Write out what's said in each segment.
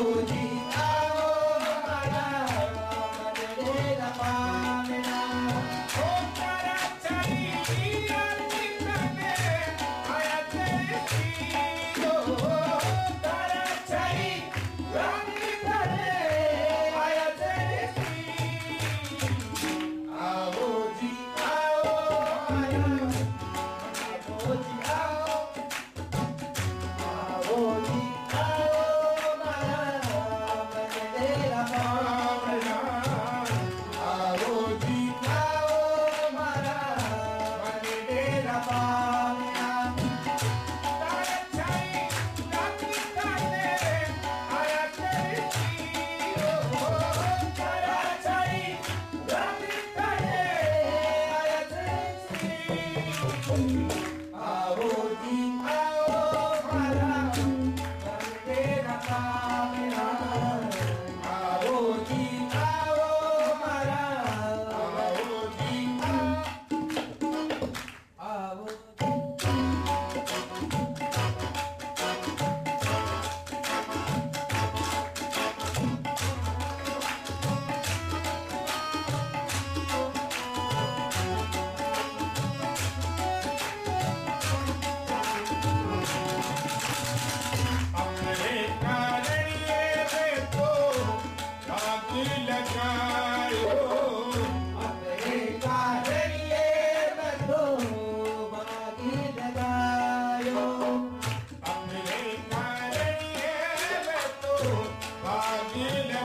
Oh, Jesus.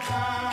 time.